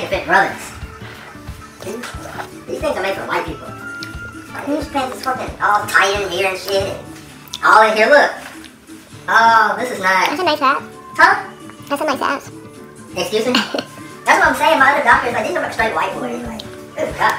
brothers. These, these things are made for white people. Like, these pants is fucking all tight in here and shit. All in here, look. Oh, this is nice. That's a nice hat. Huh? That's a nice hat. Excuse me? That's what I'm saying. My other doctor's like, these are straight white boys. Like, good God.